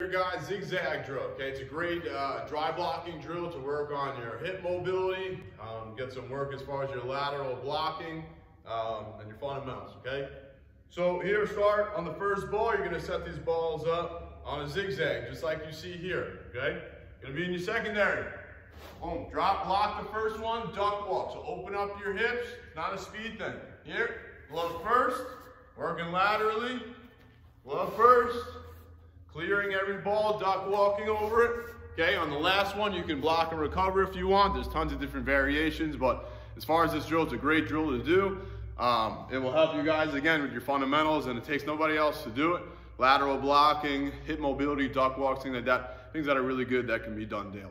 Here guys, zigzag drill, okay? It's a great uh, dry blocking drill to work on your hip mobility, um, get some work as far as your lateral blocking, um, and your fundamentals, okay? So here, start on the first ball, you're gonna set these balls up on a zigzag, just like you see here, okay? Gonna be in your secondary. Boom, drop, block the first one, duck walk. So open up your hips, not a speed thing. Here, glove first, working laterally, glove first, clearing every ball, duck walking over it. Okay, on the last one, you can block and recover if you want. There's tons of different variations, but as far as this drill, it's a great drill to do. Um, it will help you guys, again, with your fundamentals, and it takes nobody else to do it. Lateral blocking, hip mobility, duck walks, things like that. Things that are really good that can be done daily.